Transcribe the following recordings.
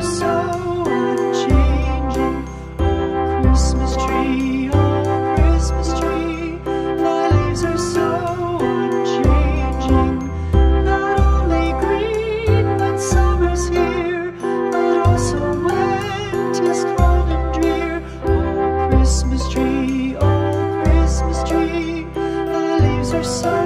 so unchanging. Oh, Christmas tree, oh, Christmas tree, thy leaves are so unchanging. Not only green when summer's here, but also when cold and drear. Oh, Christmas tree, oh, Christmas tree, thy leaves are so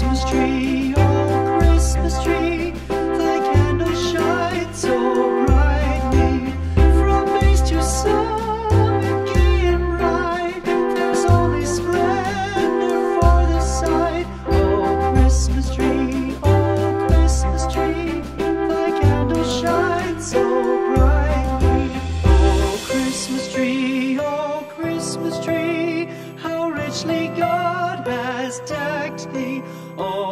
Christmas tree, oh Christmas tree, thy candle shines so brightly. From base to summit, gay and bright, there's only splendor for the sight. Oh Christmas tree, oh Christmas tree, thy candle shines so brightly. Oh Christmas tree, oh Christmas tree, how richly God.